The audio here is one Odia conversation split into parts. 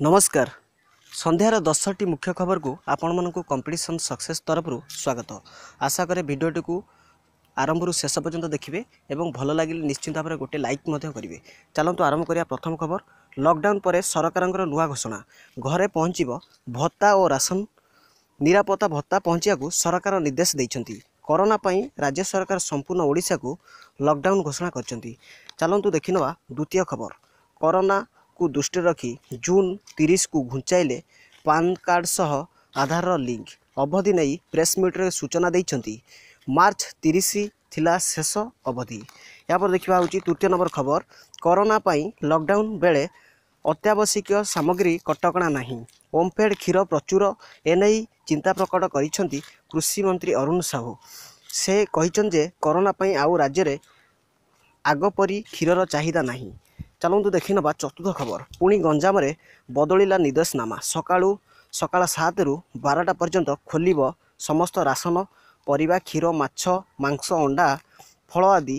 ନମସ୍କାର। ସନ୍ଧ୍ୟାର ଦଶଟି ମୁଖ୍ୟ ଖବରକୁ ଆପଣମାନଙ୍କୁ କମ୍ପିଟିସନ୍ ସକ୍ସେସ୍ ତରଫରୁ ସ୍ୱାଗତ। ଆଶା କରେ ଭିଡ଼ିଓଟିକୁ ଆରମ୍ଭରୁ ଶେଷ ପର୍ଯ୍ୟନ୍ତ ଦେଖିବେ ଏବଂ ଭଲ ଲାଗିଲେ ନିଶ୍ଚିନ୍ତ ଭାବରେ ଗୋଟେ ଲାଇକ୍ ମଧ୍ୟ କରିବେ। ଚାଲନ୍ତୁ ଆରମ୍ଭ କରିବା ପ୍ରଥମ ଖବର। ଲକଡାଉନ୍ ପରେ ସରକାରଙ୍କର ନୂଆ ଘୋଷଣା। ଘରେ ପହଞ୍ଚିବ ଭତ୍ତା ଓ ରାସନ। ନିରାପତ୍ତା ଭତ୍ତା ପହଞ୍ଚିବାକୁ ସରକାର ନିର୍ଦ୍ଦେଶ ଦେଇଛନ୍ତି। କରୋନା ପାଇଁ ରାଜ୍ୟ ସରକାର ସମ୍ପୂର୍ଣ୍ଣ ଓଡ଼ିଶାକୁ ଲକଡାଉନ୍ ଘୋଷଣା କରିଛନ୍ତି। ଚାଲନ୍ତୁ ଦେଖିନେବା ଦ୍ୱିତୀୟ ଖବର। କରୋନାକୁ ଦୃଷ୍ଟିରେ ରଖି ଜୁନ୍ ତିରିଶକୁ ଘୁଞ୍ଚାଇଲେ ପାନ୍ କାର୍ଡ଼ ସହ ଆଧାରର ଲିଙ୍କ। ଅବଧି ନେଇ ପ୍ରେସ୍ ମିଟ୍ରେ ସୂଚନା ଦେଇଛନ୍ତି ମାର୍ଚ୍ଚ ତିରିଶ ଥିଲା ଶେଷ ଅବଧି। ଏହାପରେ ଦେଖିବା ହେଉଛି ତୃତୀୟ ନମ୍ବର ଖବର। କରୋନା ପାଇଁ ଲକଡାଉନ୍ ବେଳେ ଅତ୍ୟାବଶ୍ୟକୀୟ ସାମଗ୍ରୀ କଟକଣା ନାହିଁ। ଓମ୍ଫେଡ୍ କ୍ଷୀର ପ୍ରଚୁର ଏନେଇ ଚିନ୍ତା ପ୍ରକଟ କରିଛନ୍ତି କୃଷିମନ୍ତ୍ରୀ ଅରୁଣ ସାହୁ। ସେ କହିଛନ୍ତି ଯେ କରୋନା ପାଇଁ ଆଉ ରାଜ୍ୟରେ ଆଗ ପରି କ୍ଷୀରର ଚାହିଦା ନାହିଁ। ଚାଲନ୍ତୁ ଦେଖିନେବା ଚତୁର୍ଥ ଖବର। ପୁଣି ଗଞ୍ଜାମରେ ବଦଳିଲା ନିର୍ଦ୍ଦେଶନାମା ସକାଳୁ ସକାଳ ସାତରୁ ବାରଟା ପର୍ଯ୍ୟନ୍ତ ଖୋଲିବ ସମସ୍ତ ରାସନ ପରିବା କ୍ଷୀର ମାଛ ମାଂସ ଅଣ୍ଡା ଫଳ ଆଦି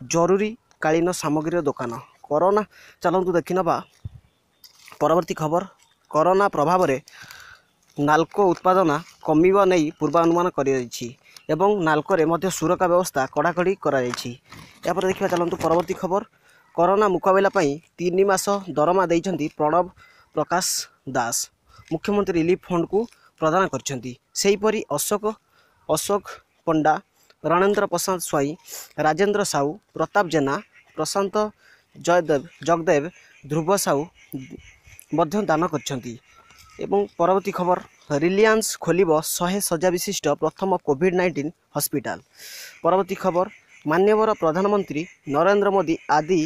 ଜରୁରୀକାଳୀନ ସାମଗ୍ରୀର ଦୋକାନ। କରୋନା ଚାଲନ୍ତୁ ଦେଖିନେବା ପରବର୍ତ୍ତୀ ଖବର କରୋନା ପ୍ରଭାବରେ ନାଲ୍କୋ ଉତ୍ପାଦନ କମିବା ନେଇ ପୂର୍ବାନୁମାନ କରାଯାଇଛି ଏବଂ ନାଲ୍କୋରେ ମଧ୍ୟ ସୁରକ୍ଷା ବ୍ୟବସ୍ଥା କଡ଼ାକଡ଼ି କରାଯାଇଛି। ଏହାପରେ ଦେଖିବା ଚାଲନ୍ତୁ ପରବର୍ତ୍ତୀ ଖବର କରୋନା ମୁକାବିଲା ପାଇଁ ତିନି ମାସ ଦରମା ଦେଇଛନ୍ତି ପ୍ରଣବ ପ୍ରକାଶ ଦାସ। ମୁଖ୍ୟମନ୍ତ୍ରୀ ରିଲିଫ୍ ଫଣ୍ଡକୁ ପ୍ରଦାନ କରିଛନ୍ତି। ସେହିପରି ଅଶୋକ ଅଶୋକ ପଣ୍ଡା ରଣେନ୍ଦ୍ର ପ୍ରସାଦ ସ୍ୱାଇଁ ରାଜେନ୍ଦ୍ର ସାହୁ ପ୍ରତାପ ଜେନା ପ୍ରଶାନ୍ତ ଜୟଦେବ ଜଗଦେବ ଧ୍ରୁବ ସାହୁ ମଧ୍ୟ ଦାନ କରିଛନ୍ତି। ଏବଂ ପରବର୍ତ୍ତୀ ଖବର ରିଲିଆନ୍ସ ଖୋଲିବ ଶହେ ଶଯ୍ୟା ବିଶିଷ୍ଟ ପ୍ରଥମ କୋଭିଡ୍ ନାଇଣ୍ଟିନ୍ ହସ୍ପିଟାଲ। ପରବର୍ତ୍ତୀ ଖବର ମାନ୍ୟବର ପ୍ରଧାନମନ୍ତ୍ରୀ ନରେନ୍ଦ୍ର ମୋଦି ଆଦି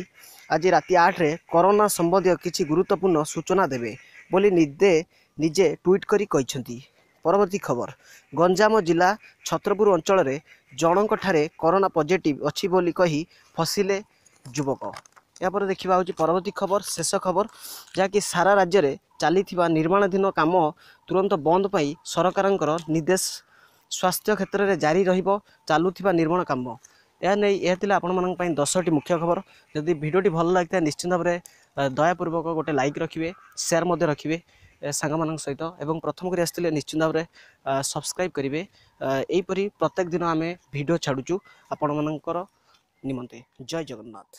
ଆଜି ରାତି ଆଠରେ କରୋନା ସମ୍ବନ୍ଧୀୟ କିଛି ଗୁରୁତ୍ୱପୂର୍ଣ୍ଣ ସୂଚନା ଦେବେ ବୋଲି ନିଜେ ନିଜେ ଟ୍ୱିଟ୍ କରି କହିଛନ୍ତି। ପରବର୍ତ୍ତୀ ଖବର ଗଞ୍ଜାମ ଜିଲ୍ଲା ଛତ୍ରପୁର ଅଞ୍ଚଳରେ ଜଣଙ୍କଠାରେ କରୋନା ପଜିଟିଭ୍ ଅଛି ବୋଲି କହି ଫସିଲେ ଯୁବକ। ଏହାପରେ ଦେଖିବା ହେଉଛି ପରବର୍ତ୍ତୀ ଖବର ଶେଷ ଖବର ଯାହାକି ସାରା ରାଜ୍ୟରେ ଚାଲିଥିବା ନିର୍ମାଣାଧୀନ କାମ ତୁରନ୍ତ ବନ୍ଦ ପାଇଁ ସରକାରଙ୍କର ନିର୍ଦ୍ଦେଶ। ସ୍ୱାସ୍ଥ୍ୟ କ୍ଷେତ୍ରରେ ଜାରି ରହିବ ଚାଲୁଥିବା ନିର୍ମାଣ କାମ। ଏହା ନେଇ ଏହା ଥିଲା ଆପଣମାନଙ୍କ ପାଇଁ ଦଶଟି ମୁଖ୍ୟ ଖବର। ଯଦି ଭିଡ଼ିଓଟି ଭଲ ଲାଗିଥାଏ ନିଶ୍ଚିନ୍ତ ଭାବରେ ଦୟାପୂର୍ବକ ଗୋଟେ ଲାଇକ୍ ରଖିବେ ସେୟାର ମଧ୍ୟ ରଖିବେ ସାଙ୍ଗମାନଙ୍କ ସହିତ ଏବଂ ପ୍ରଥମ କରି ଆସିଥିଲେ ନିଶ୍ଚିନ୍ତ ଭାବରେ ସବସ୍କ୍ରାଇବ୍ କରିବେ। ଏହିପରି ପ୍ରତ୍ୟେକ ଦିନ ଆମେ ଭିଡ଼ିଓ ଛାଡ଼ୁଛୁ ଆପଣମାନଙ୍କର ନିମନ୍ତେ। ଜୟ ଜଗନ୍ନାଥ।